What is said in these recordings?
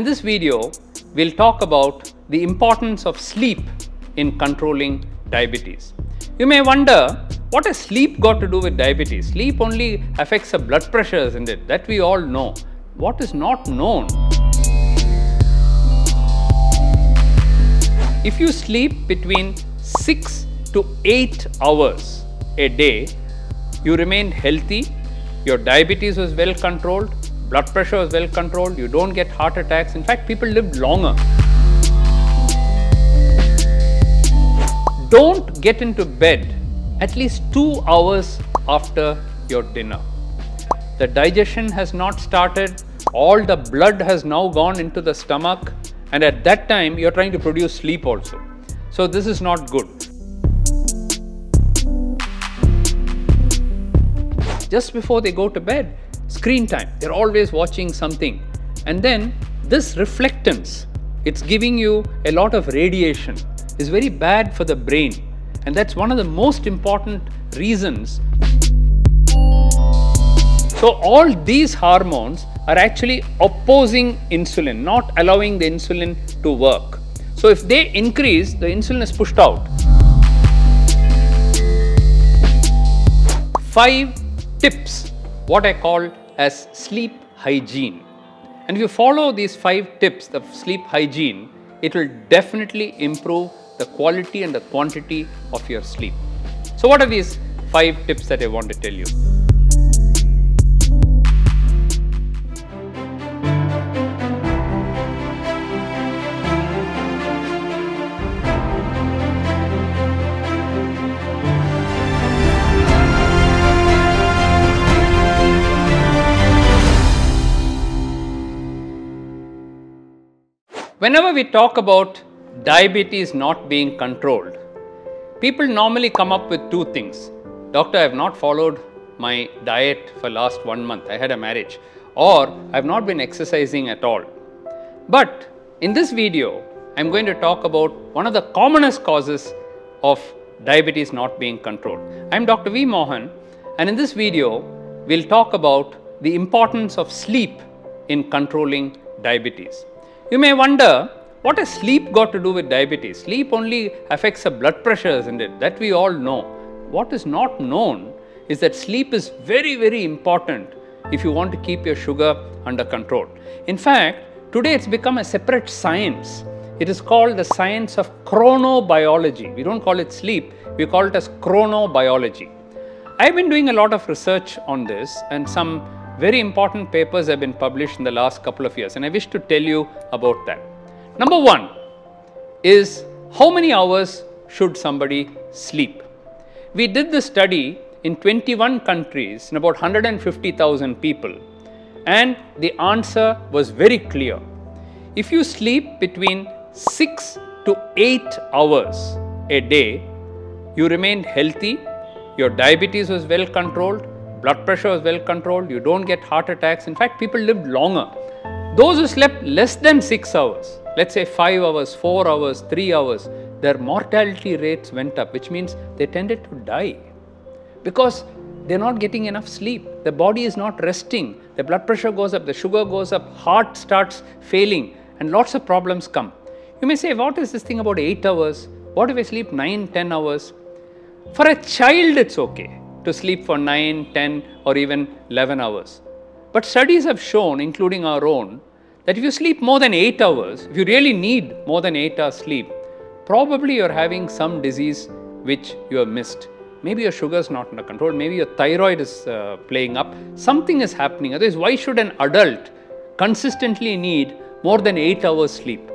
In this video, we'll talk about the importance of sleep in controlling diabetes. You may wonder, what has sleep got to do with diabetes? Sleep only affects the blood pressure, isn't it? That we all know. What is not known? If you sleep between 6 to 8 hours a day, you remain healthy, your diabetes was well controlled, blood pressure is well controlled, you don't get heart attacks. In fact, people live longer. Don't get into bed at least two hours after your dinner. The digestion has not started, all the blood has now gone into the stomach, and at that time you're trying to produce sleep also. So, this is not good. Just before they go to bed, screen time, they're always watching something. And then this reflectance, it's giving you a lot of radiation, is very bad for the brain. And that's one of the most important reasons. So, all these hormones are actually opposing insulin, not allowing the insulin to work. So, if they increase, the insulin is pushed out. Five tips, what I call as sleep hygiene. And if you follow these five tips of sleep hygiene, it will definitely improve the quality and the quantity of your sleep. So, what are these five tips that I want to tell you? Whenever we talk about diabetes not being controlled, people normally come up with two things. Doctor, I have not followed my diet for last one month. I had a marriage or I have not been exercising at all. But in this video, I am going to talk about one of the commonest causes of diabetes not being controlled. I am Dr. V. Mohan and in this video, we will talk about the importance of sleep in controlling diabetes. You may wonder, what has sleep got to do with diabetes? Sleep only affects the blood pressure, isn't it? That we all know. What is not known is that sleep is very, very important if you want to keep your sugar under control. In fact, today it's become a separate science. It is called the science of chronobiology. We don't call it sleep, we call it as chronobiology. I've been doing a lot of research on this and some very important papers have been published in the last couple of years and I wish to tell you about that. Number one is how many hours should somebody sleep? We did the study in 21 countries in about 150,000 people and the answer was very clear. If you sleep between 6 to 8 hours a day, you remain healthy, your diabetes was well controlled, blood pressure is well controlled, you don't get heart attacks. In fact, people lived longer. Those who slept less than 6 hours, let's say 5 hours, 4 hours, 3 hours, their mortality rates went up, which means they tended to die because they're not getting enough sleep. The body is not resting. The blood pressure goes up, the sugar goes up, heart starts failing, and lots of problems come. You may say, What is this thing about 8 hours? What if I sleep 9, 10 hours? For a child, it's okay to sleep for 9, 10, or even 11 hours. But studies have shown, including our own, that if you sleep more than 8 hours, if you really need more than 8 hours sleep, probably you're having some disease which you have missed. Maybe your sugar is not under control, maybe your thyroid is uh, playing up, something is happening. Otherwise, why should an adult consistently need more than 8 hours sleep?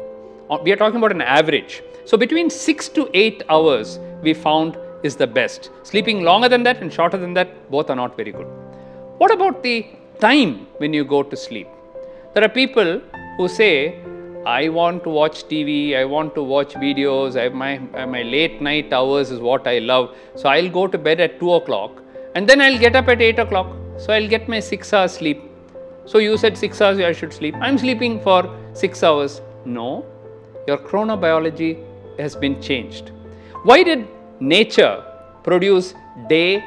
We are talking about an average. So, between 6 to 8 hours, we found is the best. Sleeping longer than that and shorter than that, both are not very good. What about the time when you go to sleep? There are people who say, I want to watch TV, I want to watch videos, I my, my late night hours is what I love. So I'll go to bed at 2 o'clock and then I'll get up at 8 o'clock. So I'll get my 6 hours sleep. So you said 6 hours I should sleep. I'm sleeping for 6 hours. No, your chronobiology has been changed. Why did nature produce day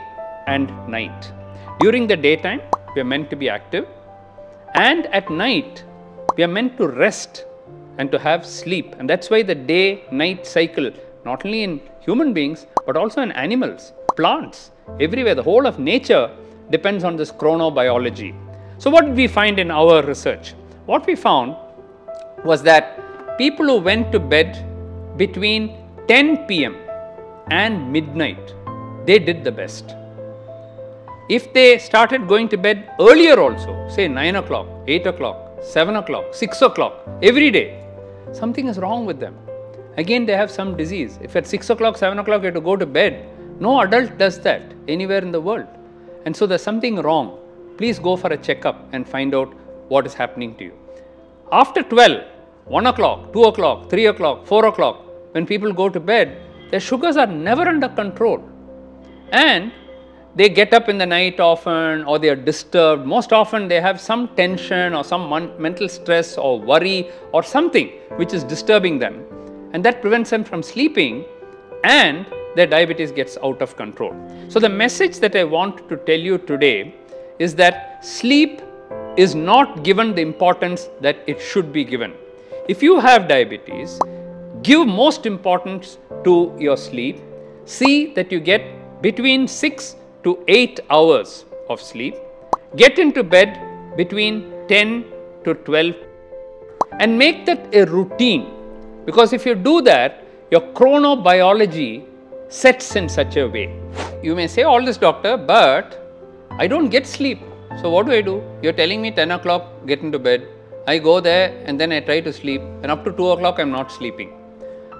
and night? During the daytime, we are meant to be active, and at night, We are meant to rest and to have sleep. And that's why the day night cycle, not only in human beings, but also in animals, plants, everywhere, the whole of nature depends on this chronobiology. So, what did we find in our research? What we found was that people who went to bed between 10 pm and midnight, they did the best. If they started going to bed earlier also, say 9 o'clock, 8 o'clock, 7 o'clock, 6 o'clock, every day, something is wrong with them. Again, they have some disease. If at 6 o'clock, 7 o'clock you have to go to bed, no adult does that anywhere in the world. And so there's something wrong. Please go for a checkup and find out what is happening to you. After 12, 1 o'clock, 2 o'clock, 3 o'clock, 4 o'clock, when people go to bed, their sugars are never under control. And they get up in the night often or they are disturbed. Most often they have some tension or some mental stress or worry or something which is disturbing them and that prevents them from sleeping and their diabetes gets out of control. So, the message that I want to tell you today is that sleep is not given the importance that it should be given. If you have diabetes, give most importance to your sleep. See that you get between 6 to 8 hours of sleep, get into bed between 10 to 12 and make that a routine because if you do that, your chronobiology sets in such a way. You may say all this doctor, but I don't get sleep. So what do I do? You're telling me 10 o'clock, get into bed. I go there and then I try to sleep and up to 2 o'clock I'm not sleeping.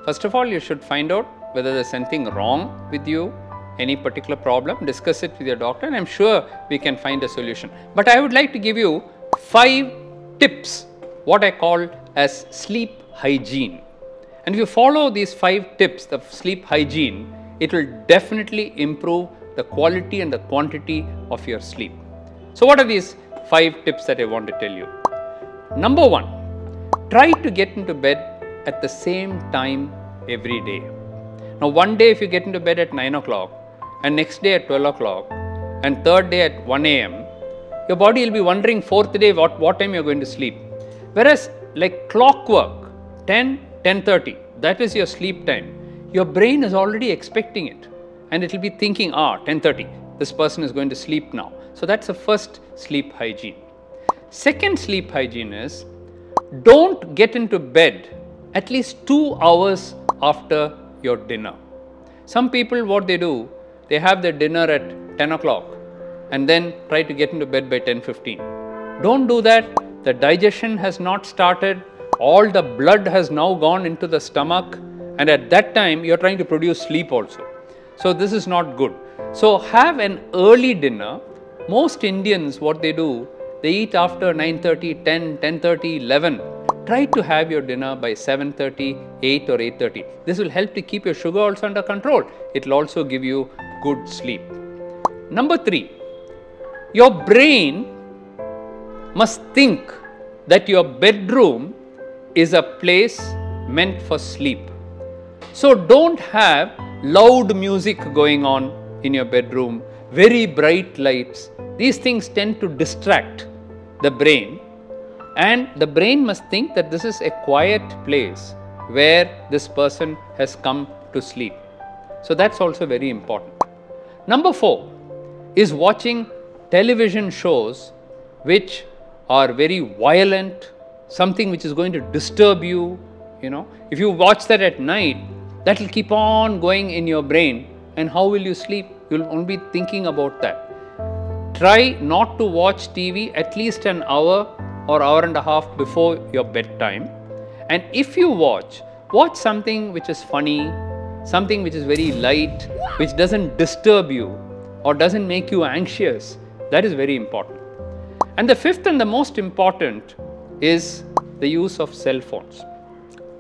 First of all, you should find out whether there's something wrong with you any particular problem, discuss it with your doctor and I am sure we can find a solution. But I would like to give you 5 tips, what I call as sleep hygiene. And if you follow these 5 tips of sleep hygiene, it will definitely improve the quality and the quantity of your sleep. So what are these 5 tips that I want to tell you? Number 1, try to get into bed at the same time every day. Now one day if you get into bed at 9 o'clock, and next day at 12 o'clock and third day at 1 a.m., your body will be wondering fourth day what, what time you're going to sleep. Whereas like clockwork, 10, 10.30, that is your sleep time. Your brain is already expecting it and it will be thinking, ah, 10.30, this person is going to sleep now. So that's the first sleep hygiene. Second sleep hygiene is don't get into bed at least two hours after your dinner. Some people, what they do, they have their dinner at 10 o'clock and then try to get into bed by 10.15. Don't do that. The digestion has not started. All the blood has now gone into the stomach and at that time you are trying to produce sleep also. So this is not good. So have an early dinner. Most Indians what they do, they eat after 9.30, 10, 10.30, 11 try to have your dinner by 7.30, 8 or 8.30. This will help to keep your sugar also under control. It will also give you good sleep. Number three, your brain must think that your bedroom is a place meant for sleep. So don't have loud music going on in your bedroom, very bright lights. These things tend to distract the brain and the brain must think that this is a quiet place where this person has come to sleep. So that's also very important. Number four is watching television shows which are very violent, something which is going to disturb you. You know, if you watch that at night, that will keep on going in your brain. And how will you sleep? You'll only be thinking about that. Try not to watch TV at least an hour or hour and a half before your bedtime. And if you watch, watch something which is funny, something which is very light, which doesn't disturb you or doesn't make you anxious. That is very important. And the fifth and the most important is the use of cell phones.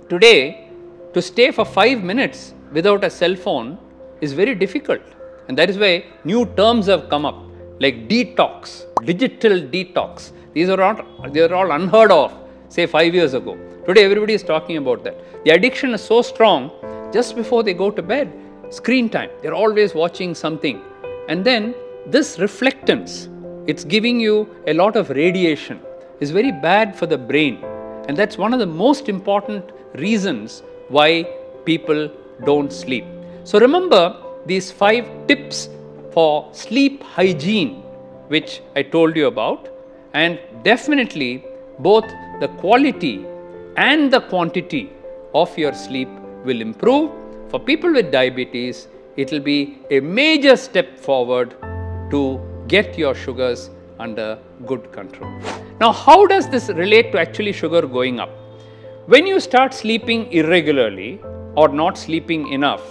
Today, to stay for five minutes without a cell phone is very difficult. And that is why new terms have come up like detox, digital detox. These are not, they are all unheard of, say five years ago. Today everybody is talking about that. The addiction is so strong, just before they go to bed, screen time, they're always watching something. And then this reflectance, it's giving you a lot of radiation, is very bad for the brain. And that's one of the most important reasons why people don't sleep. So remember these five tips for sleep hygiene which I told you about and definitely both the quality and the quantity of your sleep will improve. For people with diabetes, it will be a major step forward to get your sugars under good control. Now, how does this relate to actually sugar going up? When you start sleeping irregularly or not sleeping enough,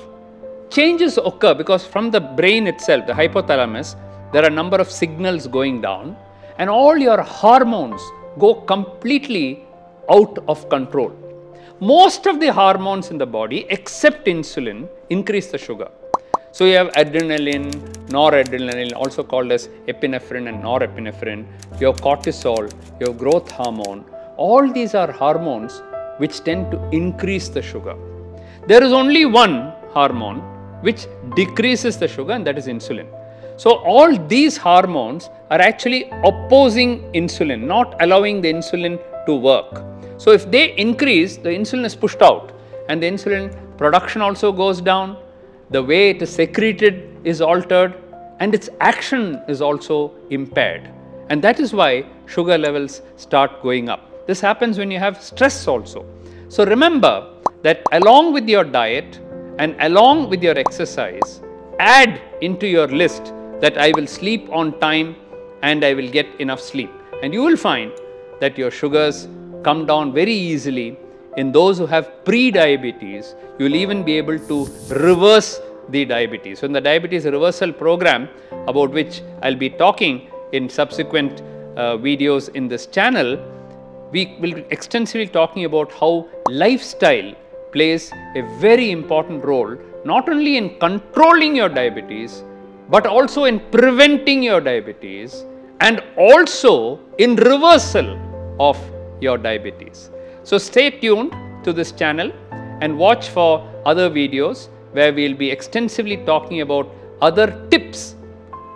changes occur because from the brain itself, the hypothalamus, there are a number of signals going down and all your hormones go completely out of control. Most of the hormones in the body except insulin increase the sugar. So you have adrenaline, noradrenaline also called as epinephrine and norepinephrine, you have cortisol, you have growth hormone. All these are hormones which tend to increase the sugar. There is only one hormone which decreases the sugar and that is insulin. So all these hormones are actually opposing insulin, not allowing the insulin to work. So if they increase, the insulin is pushed out and the insulin production also goes down the way it is secreted is altered and its action is also impaired. And that is why sugar levels start going up. This happens when you have stress also. So remember that along with your diet and along with your exercise, add into your list that I will sleep on time and I will get enough sleep. And you will find that your sugars come down very easily in those who have pre-diabetes, you will even be able to reverse the diabetes. So, in the diabetes reversal program about which I will be talking in subsequent uh, videos in this channel, we will be extensively talking about how lifestyle plays a very important role not only in controlling your diabetes, but also in preventing your diabetes and also in reversal of your diabetes. So stay tuned to this channel and watch for other videos where we will be extensively talking about other tips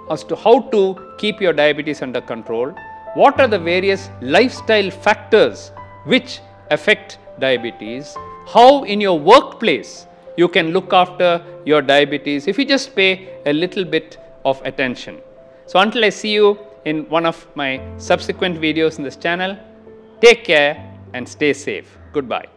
as to how to keep your diabetes under control, what are the various lifestyle factors which affect diabetes, how in your workplace you can look after your diabetes if you just pay a little bit of attention. So until I see you in one of my subsequent videos in this channel, take care and stay safe. Goodbye.